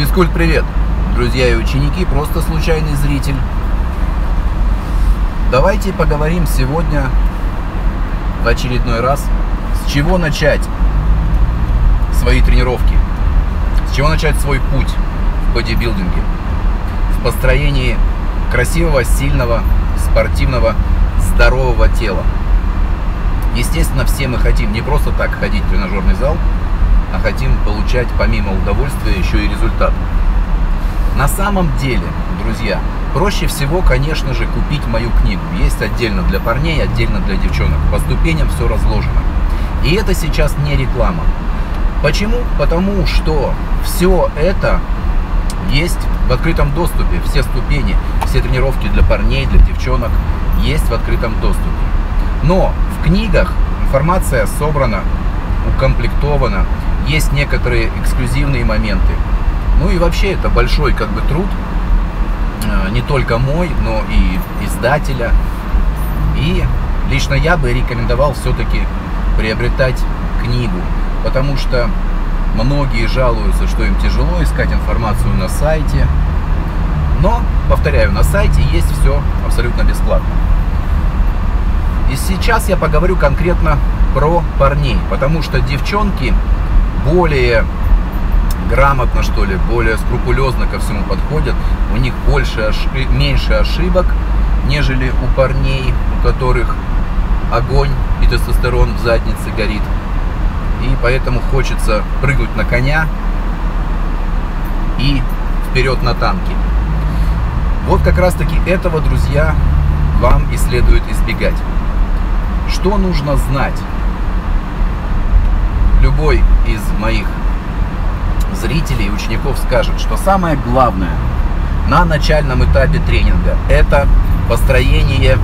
Физкульт, привет! Друзья и ученики, просто случайный зритель. Давайте поговорим сегодня в очередной раз, с чего начать свои тренировки, с чего начать свой путь в бодибилдинге, в построении красивого, сильного, спортивного, здорового тела. Естественно, все мы хотим не просто так ходить в тренажерный зал, а хотим получать помимо удовольствия еще и результат. На самом деле, друзья, проще всего, конечно же, купить мою книгу. Есть отдельно для парней, отдельно для девчонок. По ступеням все разложено. И это сейчас не реклама. Почему? Потому что все это есть в открытом доступе. Все ступени, все тренировки для парней, для девчонок есть в открытом доступе. Но в книгах информация собрана, укомплектована, есть некоторые эксклюзивные моменты. Ну и вообще это большой как бы труд, э, не только мой, но и издателя. И лично я бы рекомендовал все-таки приобретать книгу, потому что многие жалуются, что им тяжело искать информацию на сайте. Но, повторяю, на сайте есть все абсолютно бесплатно. И сейчас я поговорю конкретно про парней, потому что девчонки более грамотно, что ли, более скрупулезно ко всему подходят. У них больше, ошиб... меньше ошибок, нежели у парней, у которых огонь и тестостерон в заднице горит. И поэтому хочется прыгнуть на коня и вперед на танки. Вот как раз таки этого, друзья, вам и следует избегать. Что нужно знать? Любой из моих зрителей учеников скажет, что самое главное на начальном этапе тренинга – это построение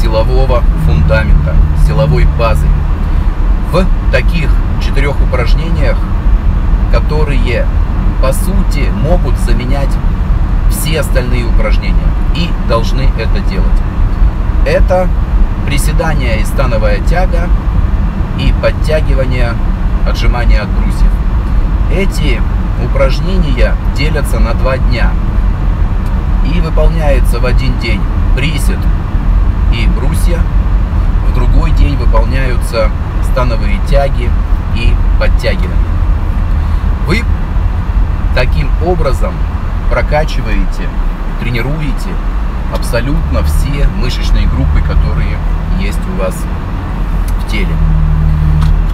силового фундамента, силовой базы. В таких четырех упражнениях, которые по сути могут заменять все остальные упражнения и должны это делать. Это приседания и становая тяга и подтягивание, отжимания от брусьев. Эти упражнения делятся на два дня и выполняется в один день присед и брусья, в другой день выполняются становые тяги и подтягивания. Вы таким образом прокачиваете, тренируете абсолютно все мышечные группы, которые есть у вас в теле.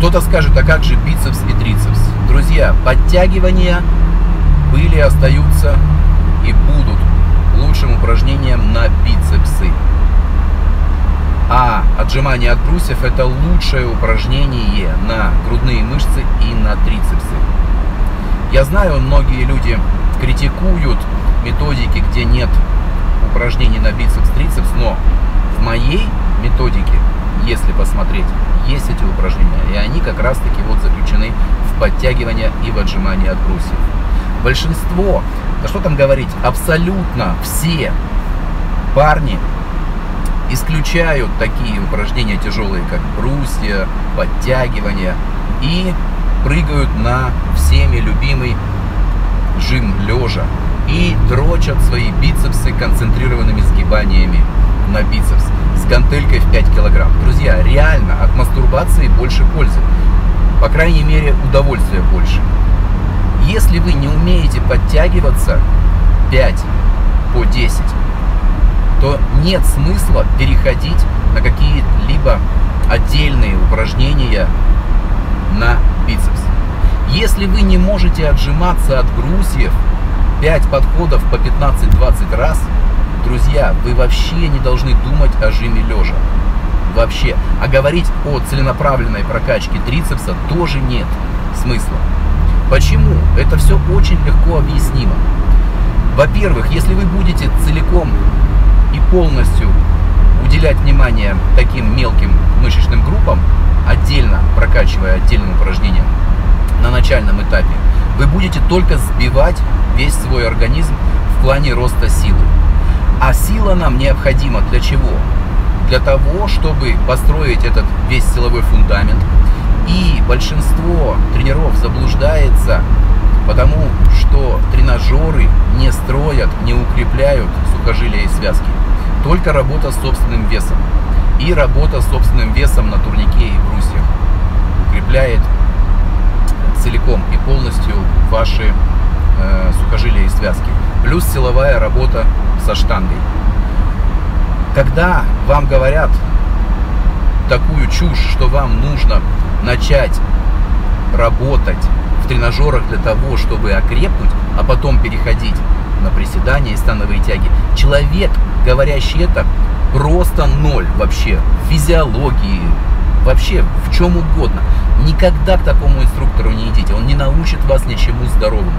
Кто-то скажет, а как же бицепс и трицепс? Друзья, подтягивания были, остаются и будут лучшим упражнением на бицепсы. А отжимание от брусьев это лучшее упражнение на грудные мышцы и на трицепсы. Я знаю, многие люди критикуют методики, где нет упражнений на бицепс-трицепс, но в моей методике, если посмотреть, есть эти упражнения, и они как раз таки вот заключены в подтягивание и в отжимание от брусьев. Большинство, да что там говорить, абсолютно все парни исключают такие упражнения тяжелые, как брусья, подтягивания, и прыгают на всеми любимый жим лежа и дрочат свои бицепсы концентрированными сгибаниями на бицепс с гантелькой в 5 килограмм. Друзья, реально от мастурбации больше пользы. По крайней мере, удовольствия больше. Если вы не умеете подтягиваться 5 по 10, то нет смысла переходить на какие-либо отдельные упражнения на бицепс. Если вы не можете отжиматься от брусьев 5 подходов по 15-20 раз, друзья, вы вообще не должны думать о жиме лежа. Вообще. А говорить о целенаправленной прокачке трицепса тоже нет смысла. Почему? Это все очень легко объяснимо. Во-первых, если вы будете целиком и полностью уделять внимание таким мелким мышечным группам, отдельно прокачивая отдельным упражнением на начальном этапе, вы будете только сбивать весь свой организм в плане роста силы. А сила нам необходима для чего? Для того, чтобы построить этот весь силовой фундамент. И большинство тренеров заблуждается, потому что тренаж... говорят, не укрепляют сухожилия и связки. Только работа с собственным весом. И работа с собственным весом на турнике и брусьях укрепляет целиком и полностью ваши э, сухожилия и связки. Плюс силовая работа со штангой. Когда вам говорят такую чушь, что вам нужно начать работать в тренажерах для того, чтобы окрепнуть, а потом переходить на приседания и становые тяги. Человек, говорящий это, просто ноль вообще в физиологии, вообще в чем угодно. Никогда к такому инструктору не идите, он не научит вас ничему здоровому.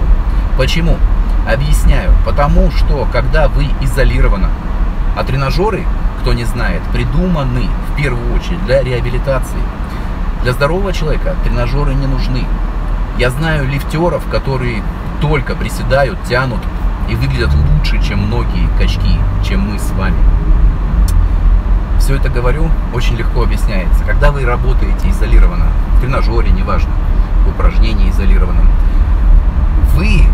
Почему? Объясняю. Потому что, когда вы изолированы, а тренажеры, кто не знает, придуманы в первую очередь для реабилитации. Для здорового человека тренажеры не нужны. Я знаю лифтеров, которые только приседают, тянут и выглядят лучше, чем многие качки, чем мы с вами. Все это говорю, очень легко объясняется. Когда вы работаете изолированно, в тренажере, неважно, в упражнении изолированном, вы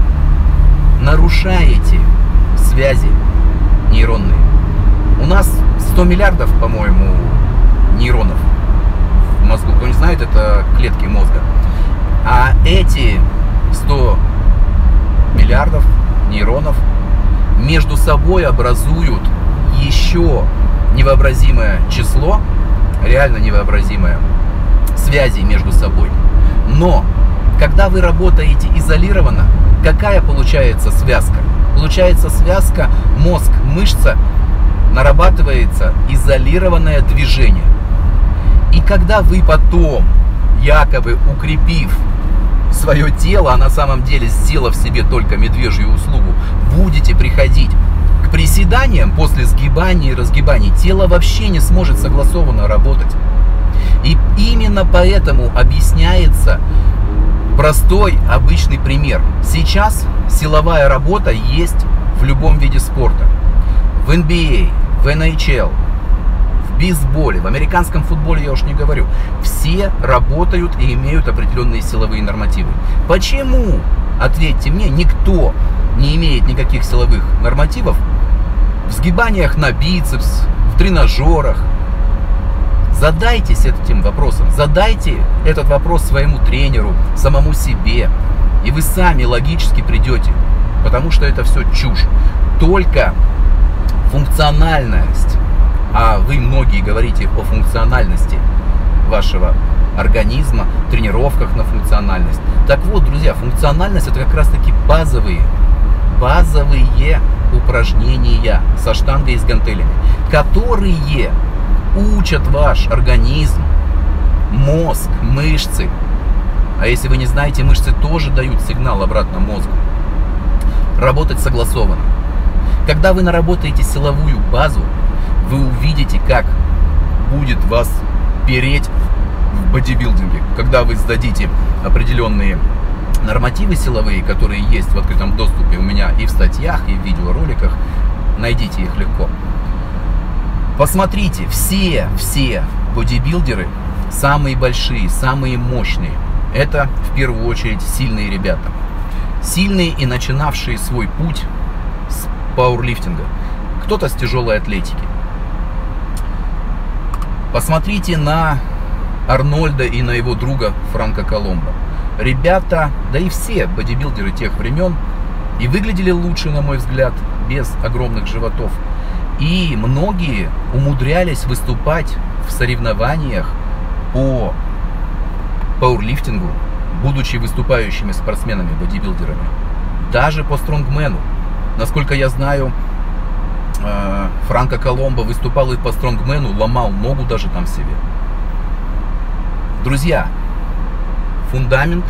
нарушаете связи нейронные. У нас 100 миллиардов, по-моему, нейронов в мозгу. Кто не знает, это клетки мозга. А эти 100 миллиардов нейронов между собой образуют еще невообразимое число, реально невообразимое, связей между собой. Но, когда вы работаете изолированно, какая получается связка? Получается связка мозг-мышца, нарабатывается изолированное движение. И когда вы потом, якобы укрепив свое тело, а на самом деле сделав себе только медвежью услугу, будете приходить к приседаниям после сгибания и разгибания, тело вообще не сможет согласованно работать. И именно поэтому объясняется простой обычный пример. Сейчас силовая работа есть в любом виде спорта. В NBA, в NHL, бейсболе, в американском футболе я уж не говорю, все работают и имеют определенные силовые нормативы. Почему, ответьте мне, никто не имеет никаких силовых нормативов в сгибаниях на бицепс, в тренажерах? Задайтесь этим вопросом, задайте этот вопрос своему тренеру, самому себе, и вы сами логически придете, потому что это все чушь. Только функциональность а вы многие говорите о функциональности вашего организма, тренировках на функциональность. Так вот, друзья, функциональность это как раз таки базовые, базовые упражнения со штангой и с гантелями, которые учат ваш организм, мозг, мышцы. А если вы не знаете, мышцы тоже дают сигнал обратно мозгу. Работать согласованно. Когда вы наработаете силовую базу, вы увидите, как будет вас переть в бодибилдинге, когда вы сдадите определенные нормативы силовые, которые есть в открытом доступе у меня и в статьях, и в видеороликах, найдите их легко. Посмотрите, все, все бодибилдеры, самые большие, самые мощные, это в первую очередь сильные ребята. Сильные и начинавшие свой путь с пауэрлифтинга. Кто-то с тяжелой атлетики, Посмотрите на Арнольда и на его друга Франка Коломбо. Ребята, да и все бодибилдеры тех времен и выглядели лучше, на мой взгляд, без огромных животов. И многие умудрялись выступать в соревнованиях по пауэрлифтингу, будучи выступающими спортсменами-бодибилдерами. Даже по стронгмену. Насколько я знаю, э, Франко Коломбо выступал и по стронгмену, ломал ногу даже там себе. Друзья, фундамент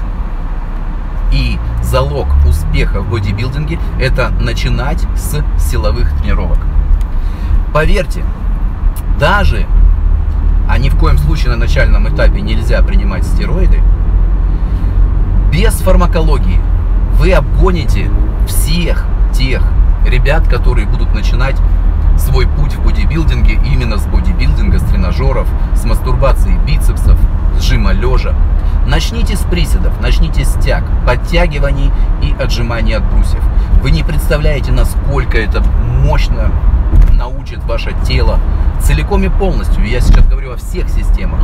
и залог успеха в бодибилдинге – это начинать с силовых тренировок. Поверьте, даже, а ни в коем случае на начальном этапе нельзя принимать стероиды, без фармакологии вы обгоните всех тех ребят, которые будут начинать свой путь в бодибилдинге именно с бодибилдинга, с тренажеров, с мастурбации бицепсов, с жима лежа. Начните с приседов, начните с тяг, подтягиваний и отжиманий от брусьев. Вы не представляете, насколько это мощно научит ваше тело целиком и полностью. Я сейчас говорю о всех системах.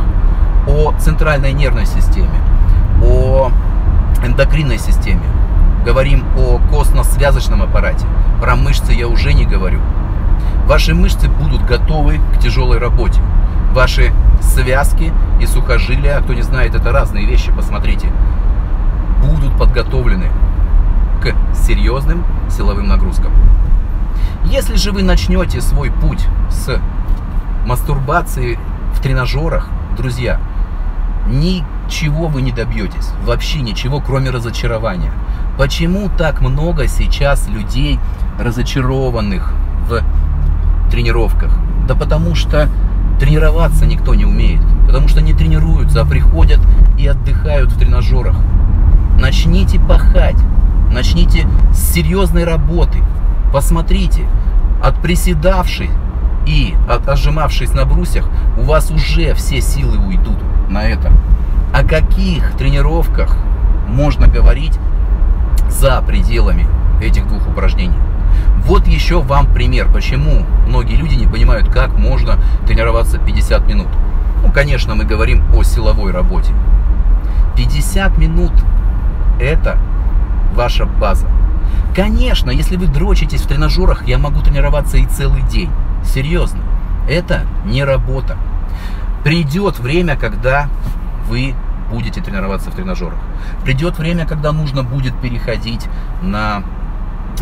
О центральной нервной системе, о эндокринной системе. Говорим о костно-связочном аппарате. Про мышцы я уже не говорю. Ваши мышцы будут готовы к тяжелой работе. Ваши связки и сухожилия, а кто не знает, это разные вещи, посмотрите, будут подготовлены к серьезным силовым нагрузкам. Если же вы начнете свой путь с мастурбации в тренажерах, друзья, ничего вы не добьетесь, вообще ничего, кроме разочарования. Почему так много сейчас людей разочарованных в тренировках? Да потому что тренироваться никто не умеет, потому что не тренируются, а приходят и отдыхают в тренажерах. Начните пахать, начните с серьезной работы. Посмотрите, от приседавшей и от отжимавшись на брусьях у вас уже все силы уйдут на это. О каких тренировках можно говорить за пределами этих двух упражнений? Вот еще вам пример, почему многие люди не понимают, как можно тренироваться 50 минут. Ну, конечно, мы говорим о силовой работе. 50 минут – это ваша база. Конечно, если вы дрочитесь в тренажерах, я могу тренироваться и целый день. Серьезно, это не работа. Придет время, когда вы будете тренироваться в тренажерах. Придет время, когда нужно будет переходить на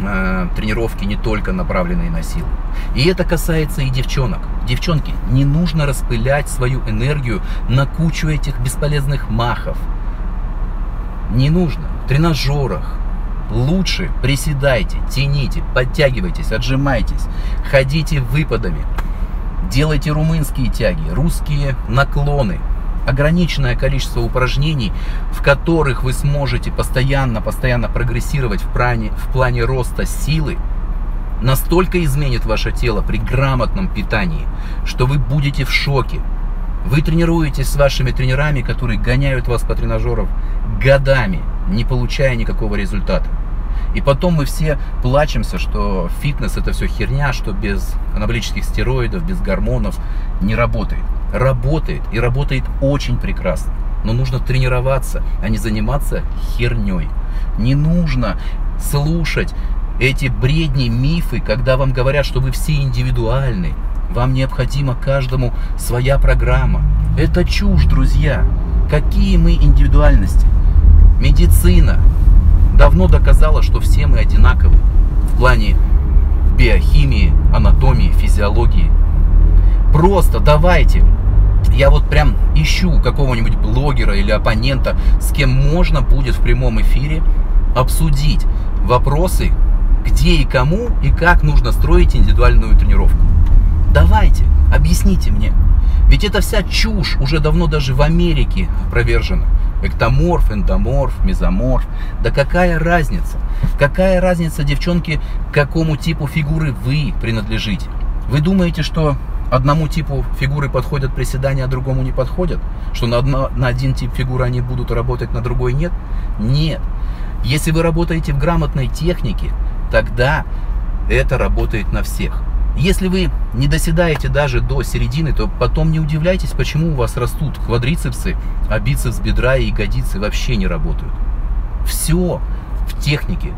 э, тренировки не только направленные на силу. И это касается и девчонок. Девчонки, не нужно распылять свою энергию на кучу этих бесполезных махов. Не нужно. В тренажерах лучше приседайте, тяните, подтягивайтесь, отжимайтесь, ходите выпадами, делайте румынские тяги, русские наклоны, ограниченное количество упражнений, в которых вы сможете постоянно, постоянно прогрессировать в плане, в плане роста силы, настолько изменит ваше тело при грамотном питании, что вы будете в шоке. Вы тренируетесь с вашими тренерами, которые гоняют вас по тренажерам годами, не получая никакого результата. И потом мы все плачемся, что фитнес это все херня, что без анаболических стероидов, без гормонов не работает работает и работает очень прекрасно. Но нужно тренироваться, а не заниматься херней. Не нужно слушать эти бредни, мифы, когда вам говорят, что вы все индивидуальны. Вам необходима каждому своя программа. Это чушь, друзья. Какие мы индивидуальности? Медицина давно доказала, что все мы одинаковы в плане биохимии, анатомии, физиологии. Просто давайте я вот прям ищу какого-нибудь блогера или оппонента, с кем можно будет в прямом эфире обсудить вопросы, где и кому и как нужно строить индивидуальную тренировку. Давайте, объясните мне. Ведь это вся чушь уже давно даже в Америке опровержена. Эктоморф, эндоморф, мезоморф. Да какая разница? Какая разница, девчонки, к какому типу фигуры вы принадлежите? Вы думаете, что одному типу фигуры подходят приседания, а другому не подходят? Что на, одно, на один тип фигуры они будут работать, на другой нет? Нет. Если вы работаете в грамотной технике, тогда это работает на всех. Если вы не доседаете даже до середины, то потом не удивляйтесь, почему у вас растут квадрицепсы, а бицепс бедра и ягодицы вообще не работают. Все в технике.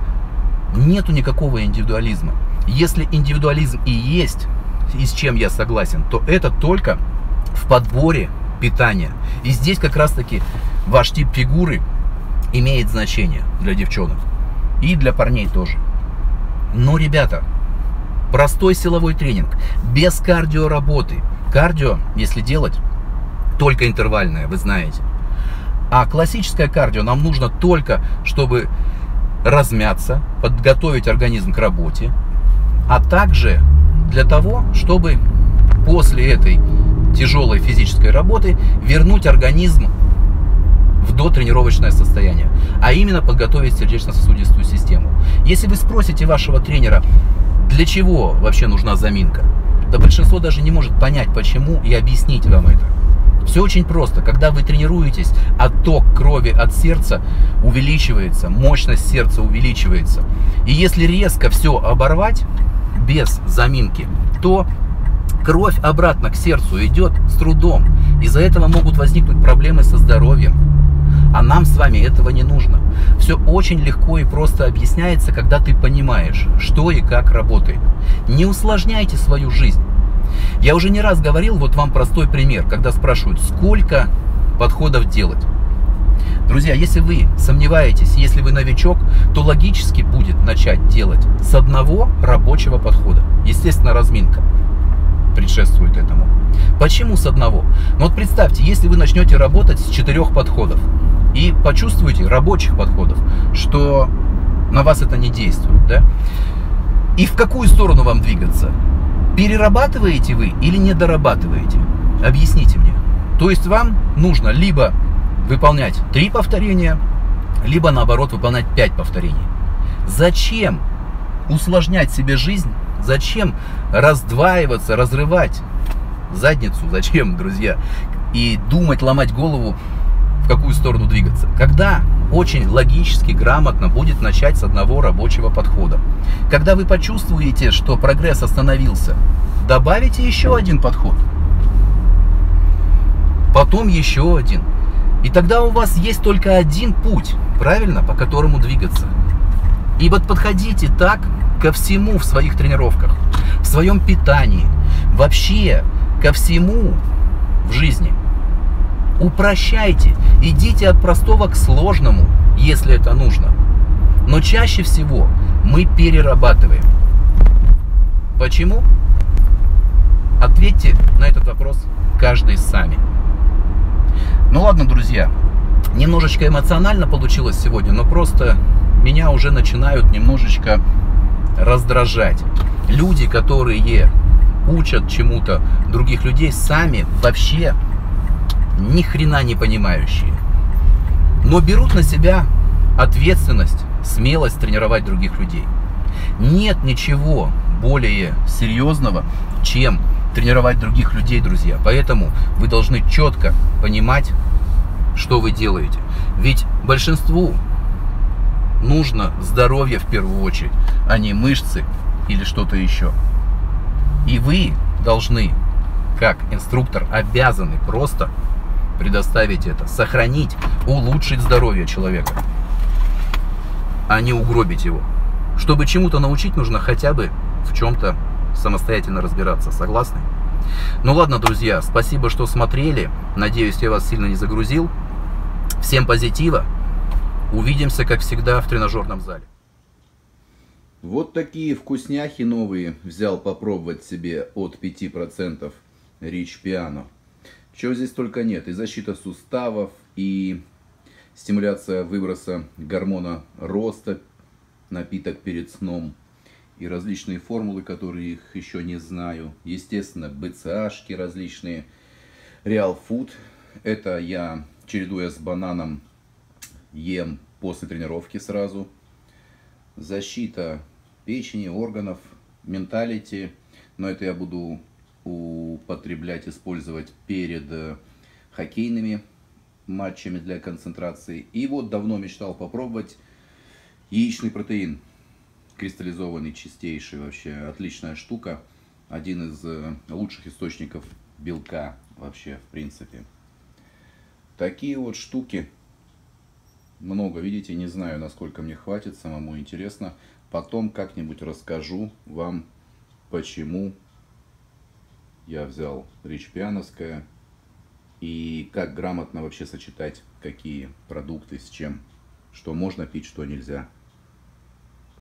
Нету никакого индивидуализма. Если индивидуализм и есть, и с чем я согласен, то это только в подборе питания. И здесь как раз таки ваш тип фигуры имеет значение для девчонок. И для парней тоже. Но, ребята, простой силовой тренинг, без кардио работы. Кардио, если делать, только интервальное, вы знаете. А классическое кардио нам нужно только, чтобы размяться, подготовить организм к работе, а также для того, чтобы после этой тяжелой физической работы вернуть организм в дотренировочное состояние, а именно подготовить сердечно-сосудистую систему. Если вы спросите вашего тренера, для чего вообще нужна заминка, да большинство даже не может понять, почему и объяснить вам это. Все очень просто. Когда вы тренируетесь, отток крови от сердца увеличивается, мощность сердца увеличивается. И если резко все оборвать, без заминки, то кровь обратно к сердцу идет с трудом. Из-за этого могут возникнуть проблемы со здоровьем. А нам с вами этого не нужно. Все очень легко и просто объясняется, когда ты понимаешь, что и как работает. Не усложняйте свою жизнь. Я уже не раз говорил, вот вам простой пример, когда спрашивают, сколько подходов делать. Друзья, если вы сомневаетесь, если вы новичок, то логически будет начать делать с одного рабочего подхода. Естественно, разминка предшествует этому. Почему с одного? Ну вот представьте, если вы начнете работать с четырех подходов и почувствуете рабочих подходов, что на вас это не действует, да? И в какую сторону вам двигаться? Перерабатываете вы или не дорабатываете? Объясните мне. То есть вам нужно либо выполнять три повторения, либо наоборот выполнять пять повторений. Зачем усложнять себе жизнь? Зачем раздваиваться, разрывать задницу? Зачем, друзья? И думать, ломать голову, в какую сторону двигаться. Когда очень логически, грамотно будет начать с одного рабочего подхода. Когда вы почувствуете, что прогресс остановился, добавите еще один подход. Потом еще один. И тогда у вас есть только один путь, правильно, по которому двигаться. И вот подходите так ко всему в своих тренировках, в своем питании, вообще ко всему в жизни. Упрощайте, идите от простого к сложному, если это нужно. Но чаще всего мы перерабатываем. Почему? Ответьте на этот вопрос каждый сами. Ну ладно, друзья, немножечко эмоционально получилось сегодня, но просто меня уже начинают немножечко раздражать. Люди, которые учат чему-то других людей, сами вообще ни хрена не понимающие. Но берут на себя ответственность, смелость тренировать других людей. Нет ничего более серьезного, чем тренировать других людей, друзья. Поэтому вы должны четко понимать, что вы делаете. Ведь большинству нужно здоровье в первую очередь, а не мышцы или что-то еще. И вы должны, как инструктор, обязаны просто предоставить это, сохранить, улучшить здоровье человека, а не угробить его. Чтобы чему-то научить, нужно хотя бы в чем-то самостоятельно разбираться. Согласны? Ну ладно, друзья, спасибо, что смотрели. Надеюсь, я вас сильно не загрузил. Всем позитива. Увидимся, как всегда, в тренажерном зале. Вот такие вкусняхи новые взял попробовать себе от 5% Rich Piano. Чего здесь только нет. И защита суставов, и стимуляция выброса гормона роста, напиток перед сном – и различные формулы, которые их еще не знаю. Естественно, БЦАшки различные. Real Food. Это я, чередуя с бананом, ем после тренировки сразу. Защита печени, органов, менталити. Но это я буду употреблять, использовать перед э, хоккейными матчами для концентрации. И вот давно мечтал попробовать яичный протеин кристаллизованный, чистейший, вообще отличная штука. Один из э, лучших источников белка вообще, в принципе. Такие вот штуки много, видите, не знаю, насколько мне хватит, самому интересно. Потом как-нибудь расскажу вам, почему я взял речь пиановская и как грамотно вообще сочетать какие продукты с чем, что можно пить, что нельзя.